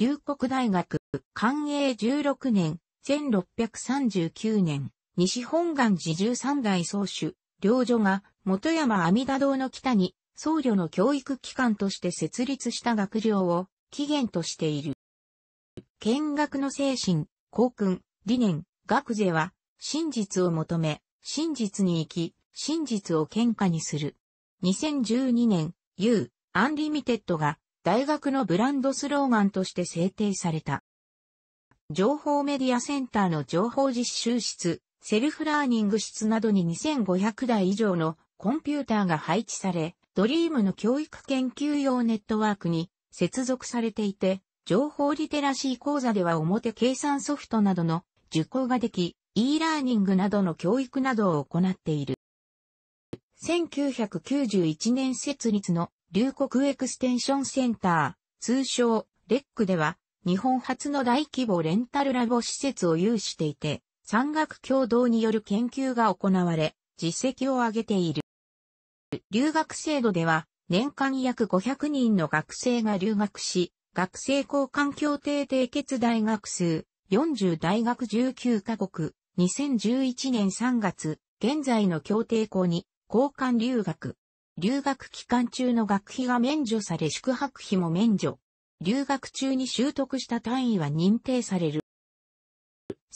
龍谷大学、寛永16年、1639年、西本願寺13代宗主、良如が本山阿弥陀堂の北に僧侶の教育機関として設立した学寮を起源としている。建学の精神、校訓、理念、学税は真実を求め、真実に生き、真実を顕かにする。2012年、U、アンリミテッドが大学のブランドスローガンとして制定された。情報メディアセンターの情報実習室、セルフラーニング室などに2500台以上のコンピューターが配置され、ドリームの教育研究用ネットワークに接続されていて、情報リテラシー講座では表計算ソフトなどの受講ができ、e ラーニングなどの教育などを行っている。1991年設立の龍谷エクステンションセンター、通称、 REC では、日本初の大規模レンタルラボ施設を有していて、産学共同による研究が行われ、実績を上げている。留学制度では、年間約500人の学生が留学し、学生交換協定締結大学数、40大学19カ国、2011年3月、現在の協定校に、交換留学。留学期間中の学費が免除され宿泊費も免除。留学中に習得した単位は認定される。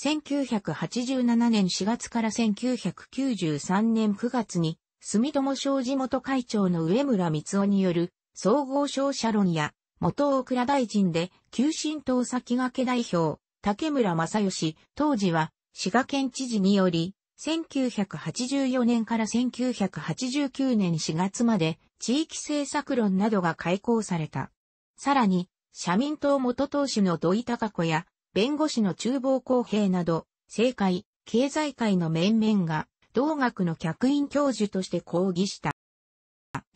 1987年4月から1993年9月に住友商事元会長の上村光夫による総合商社論や元大倉大臣で旧新党先駆け代表竹村正義当時は滋賀県知事により1984年から1989年4月まで地域政策論などが開講された。さらに、社民党元党首の土井隆子や弁護士の中房公平など、政界、経済界の面々が同学の客員教授として講義した。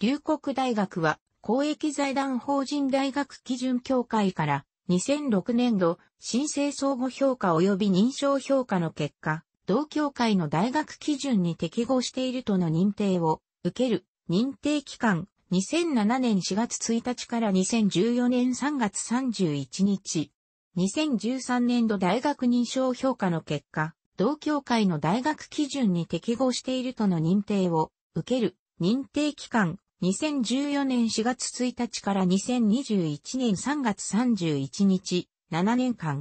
龍谷大学は公益財団法人大学基準協会から2006年度申請相互評価及び認証評価の結果、同協会の大学基準に適合しているとの認定を受ける認定期間2007年4月1日から2014年3月31日。2013年度大学認証評価の結果、同協会の大学基準に適合しているとの認定を受ける認定期間2014年4月1日から2021年3月31日7年間。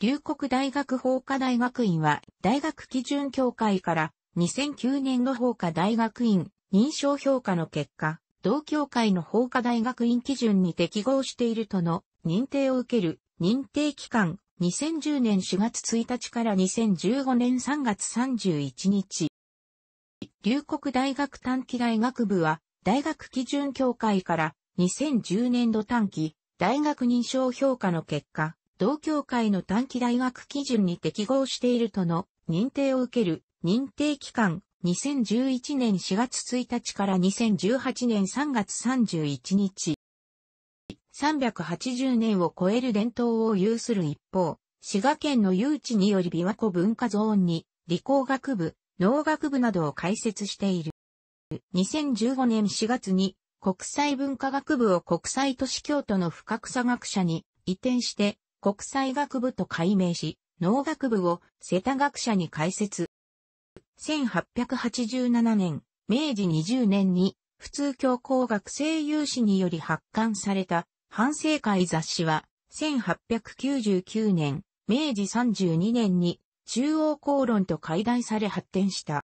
龍谷大学法科大学院は大学基準協会から2009年度法科大学院認証評価の結果、同協会の法科大学院基準に適合しているとの認定を受ける認定期間2010年4月1日から2015年3月31日。龍谷大学短期大学部は、大学基準協会から2010年度短期大学認証評価の結果、同協会の短期大学基準に適合しているとの認定を受ける認定期間2011年4月1日から2018年3月31日。380年を超える伝統を有する一方、滋賀県の誘致により琵琶湖文化ゾーンに理工学部、農学部などを開設している。2015年4月に国際文化学部を国際都市京都の深草学者に移転して国際学部と改名し、農学部を瀬田学者に開設。1887年、明治20年に普通教工学生有志により発刊された反省会雑誌は、1899年、明治32年に中央公論と解題され発展した。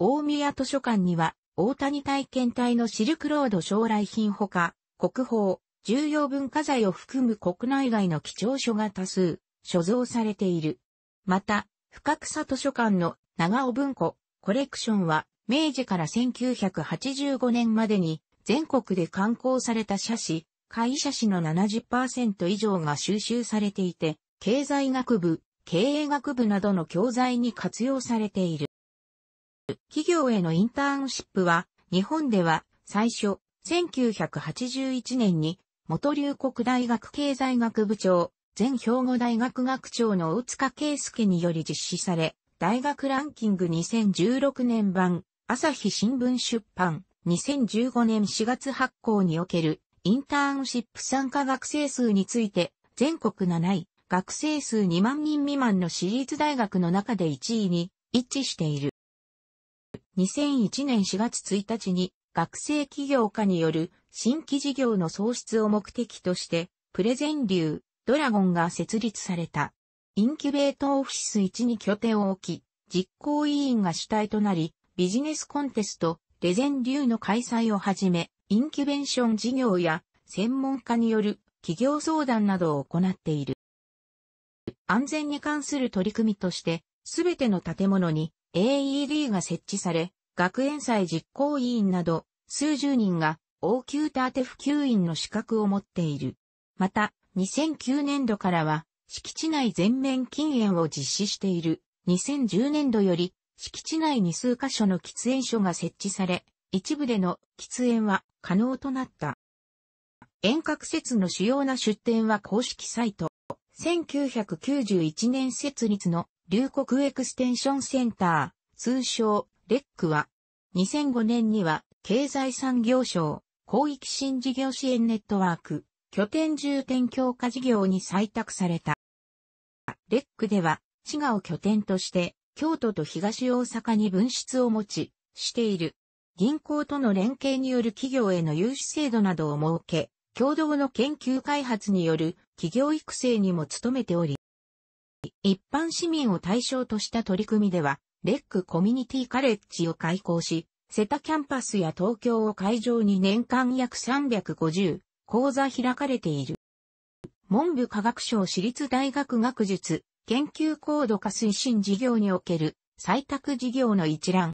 大宮図書館には、大谷体験隊のシルクロード将来品ほか、国宝、重要文化財を含む国内外の貴重書が多数、所蔵されている。また、深草図書館の長尾文庫コレクションは、明治から1985年までに全国で刊行された写真、会社誌の70%以上が収集されていて、経済学部、経営学部などの教材に活用されている。企業へのインターンシップは、日本では最初、1981年に、元龍谷大学経済学部長、前兵庫大学学長の大塚圭介により実施され、大学ランキング2016年版、朝日新聞出版、2015年4月発行におけるインターンシップ参加学生数について、全国7位、学生数2万人未満の私立大学の中で1位に一致している。2001年4月1日に学生起業家による新規事業の創出を目的として、プレゼン流ドラゴンが設立された。インキュベートオフィス1に拠点を置き、実行委員が主体となり、ビジネスコンテスト、レゼン流の開催をはじめ、インキュベーション事業や専門家による企業相談などを行っている。安全に関する取り組みとして、すべての建物に AED が設置され、学園祭実行委員など数十人が応急ターテ普及員の資格を持っている。また、2009年度からは敷地内全面禁煙を実施している。2010年度より敷地内に数箇所の喫煙所が設置され、一部での喫煙は可能となった。遠隔説の主要な出展は公式サイト。1991年設立の龍谷エクステンションセンター、通称、レックは、2005年には経済産業省、広域新事業支援ネットワーク、拠点重点強化事業に採択された。レックでは、滋賀を拠点として、京都と東大阪に分室を持ち、している。銀行との連携による企業への融資制度などを設け、共同の研究開発による企業育成にも努めており、一般市民を対象とした取り組みでは、レックコミュニティカレッジを開校し、瀬田キャンパスや東京を会場に年間約350講座開かれている。文部科学省私立大学学術研究高度化推進事業における採択事業の一覧。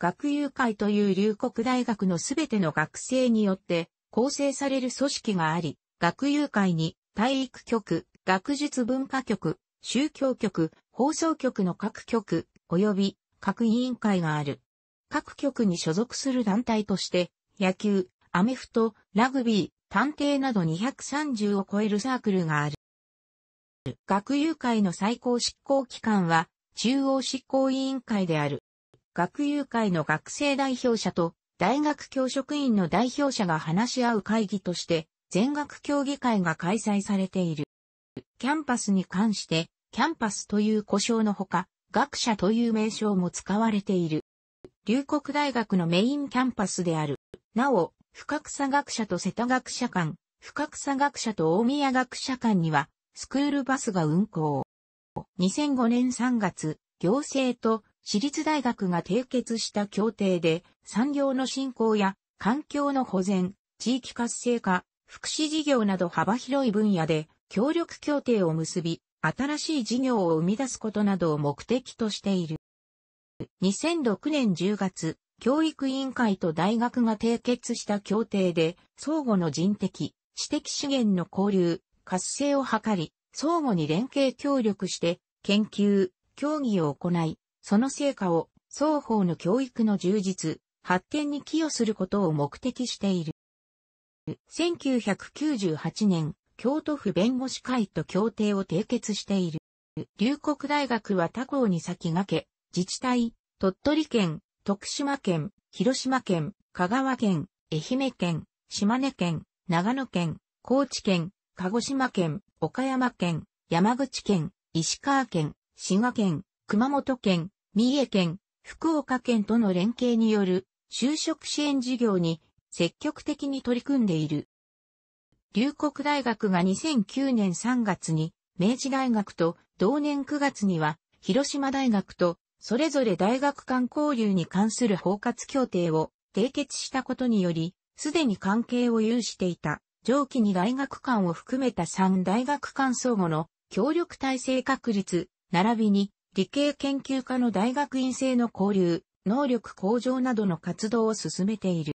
学友会という留国大学のすべての学生によって構成される組織があり、学友会に体育局、学術文化局、宗教局、放送局の各局、及び各委員会がある。各局に所属する団体として、野球、アメフト、ラグビー、端艇など230を超えるサークルがある。学友会の最高執行機関は、中央執行委員会である。学友会の学生代表者と大学教職員の代表者が話し合う会議として、全学協議会が開催されている。キャンパスに関して、キャンパスという呼称のほか、学舎という名称も使われている。龍谷大学のメインキャンパスである。なお、深草学者と瀬田学者間、深草学者と大宮学者間には、スクールバスが運行。2005年3月、行政と私立大学が締結した協定で産業の振興や環境の保全、地域活性化、福祉事業など幅広い分野で協力協定を結び、新しい事業を生み出すことなどを目的としている。2006年10月、教育委員会と大学が締結した協定で、相互の人的、知的資源の交流、活性を図り、相互に連携協力して、研究、協議を行い、その成果を双方の教育の充実、発展に寄与することを目的している。1998年、京都府弁護士会と協定を締結している。龍谷大学は他校に先駆け、自治体、鳥取県、徳島県、広島県、香川県、愛媛県、島根県、長野県、高知県、鹿児島県、岡山県、山口県、石川県、滋賀県、熊本県、三重県、福岡県との連携による就職支援事業に積極的に取り組んでいる。龍谷大学が2009年3月に明治大学と同年9月には広島大学とそれぞれ大学間交流に関する包括協定を締結したことにより、すでに関係を有していた上記に大学間を含めた3大学間相互の協力体制確立、並びに理系研究家の大学院生の交流、能力向上などの活動を進めている。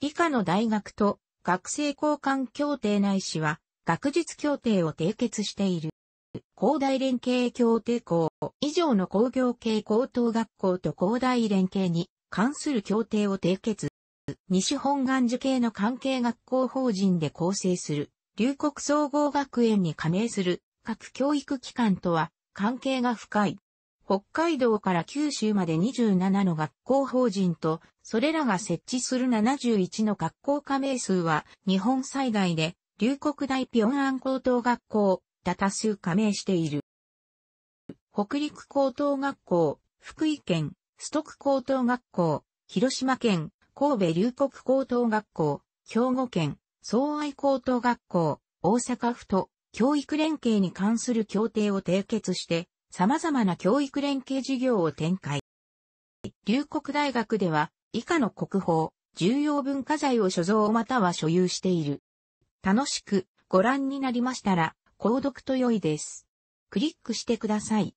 以下の大学と学生交換協定ないしは学術協定を締結している。高大連携協定校以上の工業系高等学校と高大連携に関する協定を締結。西本願寺系の関係学校法人で構成する、龍谷総合学園に加盟する各教育機関とは関係が深い。北海道から九州まで27の学校法人と、それらが設置する71の学校加盟数は日本最大で、龍谷大平安高等学校、が多数加盟している。北陸高等学校、福井県、ストック高等学校、広島県、神戸龍谷高等学校、兵庫県、総愛高等学校、大阪府と教育連携に関する協定を締結して、様々な教育連携事業を展開。龍谷大学では、以下の国宝、重要文化財を所蔵または所有している。楽しくご覧になりましたら、購読と良いです。クリックしてください。